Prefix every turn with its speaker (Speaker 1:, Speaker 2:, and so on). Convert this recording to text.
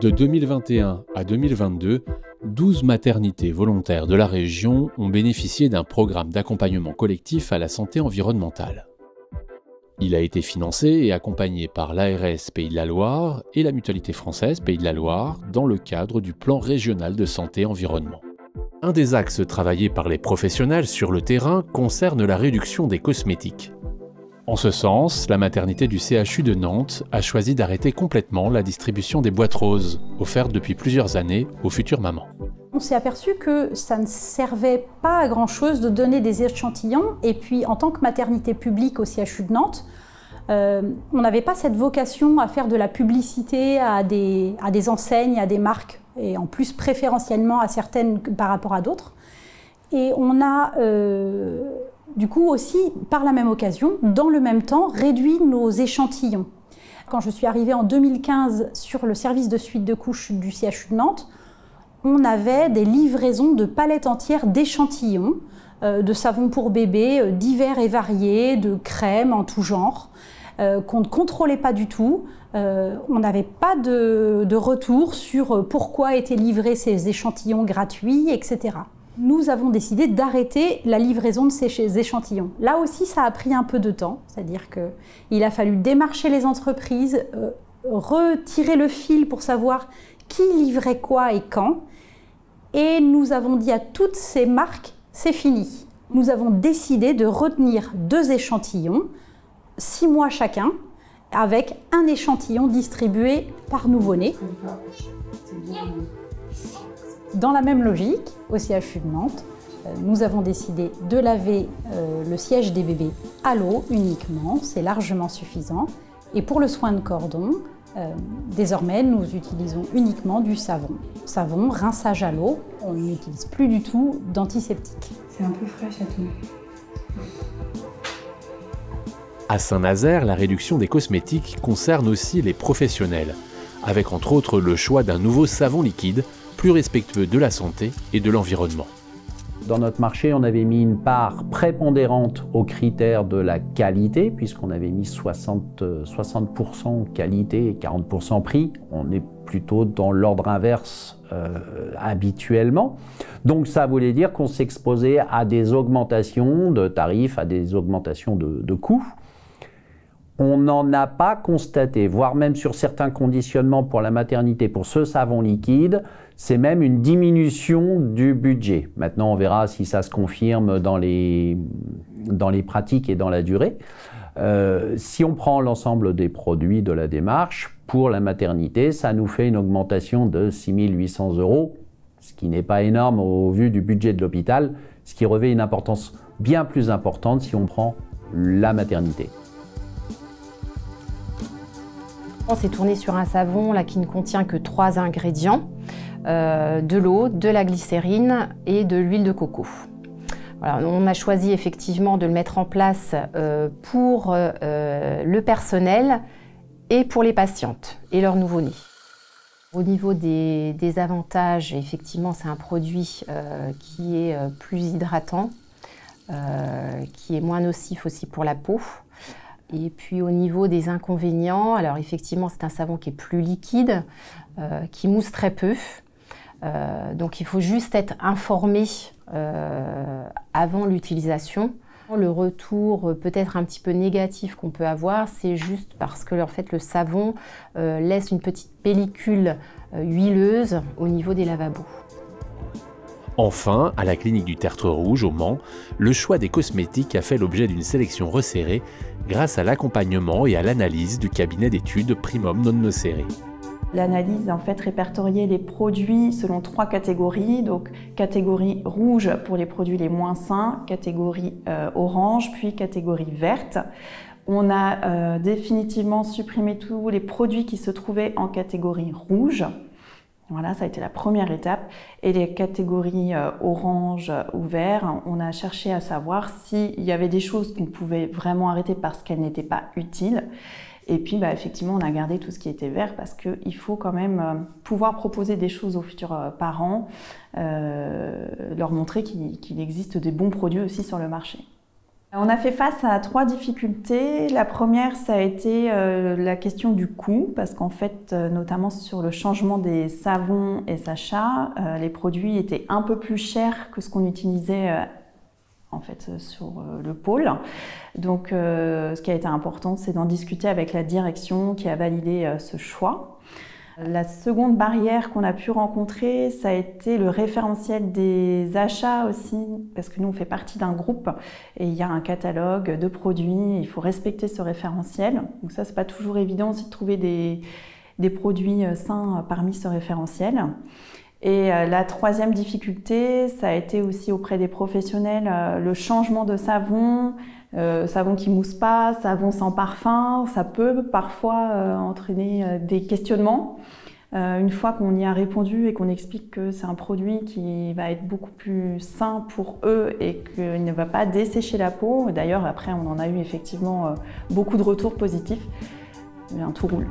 Speaker 1: De 2021 à 2022, 12 maternités volontaires de la région ont bénéficié d'un programme d'accompagnement collectif à la santé environnementale. Il a été financé et accompagné par l'ARS Pays de la Loire et la Mutualité française Pays de la Loire dans le cadre du plan régional de santé environnement. Un des axes travaillés par les professionnels sur le terrain concerne la réduction des cosmétiques. En ce sens, la maternité du CHU de Nantes a choisi d'arrêter complètement la distribution des boîtes roses, offertes depuis plusieurs années aux futures mamans.
Speaker 2: On s'est aperçu que ça ne servait pas à grand-chose de donner des échantillons, et puis en tant que maternité publique au CHU de Nantes, euh, on n'avait pas cette vocation à faire de la publicité à des, à des enseignes, à des marques, et en plus préférentiellement à certaines par rapport à d'autres. Et on a euh, du coup aussi, par la même occasion, dans le même temps, réduit nos échantillons. Quand je suis arrivée en 2015 sur le service de suite de couches du CHU de Nantes, on avait des livraisons de palettes entières d'échantillons, euh, de savons pour bébés divers et variés, de crèmes en tout genre. Euh, qu'on ne contrôlait pas du tout. Euh, on n'avait pas de, retour sur euh, pourquoi étaient livrés ces échantillons gratuits, etc. Nous avons décidé d'arrêter la livraison de ces échantillons. Là aussi, ça a pris un peu de temps, c'est-à-dire qu'il a fallu démarcher les entreprises, retirer le fil pour savoir qui livrait quoi et quand. Et nous avons dit à toutes ces marques, c'est fini. Nous avons décidé de retenir deux échantillons six mois chacun, avec un échantillon distribué par nouveau-né. Dans la même logique, au CHU de Nantes, nous avons décidé de laver euh, le siège des bébés à l'eau uniquement, c'est largement suffisant. Et pour le soin de cordon, euh, désormais, nous utilisons uniquement du savon. Savon, rinçage à l'eau, on n'utilise plus du tout d'antiseptique.
Speaker 3: C'est un peu frais à tout.
Speaker 1: À Saint-Nazaire, la réduction des cosmétiques concerne aussi les professionnels, avec entre autres le choix d'un nouveau savon liquide respectueux de la santé et de l'environnement.
Speaker 4: Dans notre marché, on avait mis une part prépondérante aux critères de la qualité, puisqu'on avait mis 60%, 60 qualité et 40% prix. On est plutôt dans l'ordre inverse euh, habituellement. Donc ça voulait dire qu'on s'exposait à des augmentations de tarifs, à des augmentations de coûts on n'en a pas constaté, voire même sur certains conditionnements pour la maternité, pour ce savon liquide, c'est même une diminution du budget. Maintenant, on verra si ça se confirme dans les, dans les pratiques et dans la durée. Euh, si on prend l'ensemble des produits de la démarche, pour la maternité, ça nous fait une augmentation de 6 800 euros, ce qui n'est pas énorme au vu du budget de l'hôpital, ce qui revêt une importance bien plus importante si on prend la maternité.
Speaker 5: On s'est tourné sur un savon là, qui ne contient que trois ingrédients, euh, de l'eau, de la glycérine et de l'huile de coco. on a choisi effectivement de le mettre en place euh, pour euh, le personnel et pour les patientes et leurs nouveau-nés. Au niveau des avantages, effectivement, c'est un produit qui est plus hydratant, qui est moins nocif aussi pour la peau. Et puis au niveau des inconvénients, alors effectivement c'est un savon qui est plus liquide, euh, qui mousse très peu. Euh, donc il faut juste être informé euh, avant l'utilisation. Le retour peut-être un petit peu négatif qu'on peut avoir, c'est juste parce que en fait, le savon laisse une petite pellicule huileuse au niveau des lavabos.
Speaker 1: Enfin, à la clinique du Tertre Rouge au Mans, le choix des cosmétiques a fait l'objet d'une sélection resserrée grâce à l'accompagnement et à l'analyse du cabinet d'études Primum non nocere.
Speaker 3: L'analyse en fait répertoriait les produits selon trois catégories, donc catégorie rouge pour les produits les moins sains, catégorie euh, orange, puis catégorie verte. On a euh, définitivement supprimé tous les produits qui se trouvaient en catégorie rouge. Voilà, ça a été la première étape. Et les catégories euh, orange ou vert, on a cherché à savoir s'il y avait des choses qu'on pouvait vraiment arrêter parce qu'elles n'étaient pas utiles. Et puis, bah, effectivement, on a gardé tout ce qui était vert parce qu'il faut quand même euh, pouvoir proposer des choses aux futurs euh, parents, leur montrer qu'il existe des bons produits aussi sur le marché. On a fait face à trois difficultés. La première, ça a été euh, la question du coût, parce qu'en fait, euh, notamment sur le changement des savons et sachats, euh, les produits étaient un peu plus chers que ce qu'on utilisait en fait sur le pôle. Donc, ce qui a été important, c'est d'en discuter avec la direction qui a validé ce choix. La seconde barrière qu'on a pu rencontrer, ça a été le référentiel des achats aussi, parce que nous, on fait partie d'un groupe et il y a un catalogue de produits, il faut respecter ce référentiel. Donc ça, c'est pas toujours évident aussi de trouver des, des produits sains parmi ce référentiel. Et euh, la troisième difficulté, ça a été aussi auprès des professionnels euh, le changement de savon, euh, savon qui mousse pas, savon sans parfum, ça peut parfois entraîner des questionnements. une fois qu'on y a répondu et qu'on explique que c'est un produit qui va être beaucoup plus sain pour eux et qu'il ne va pas dessécher la peau, d'ailleurs après on en a eu effectivement beaucoup de retours positifs, eh tout roule.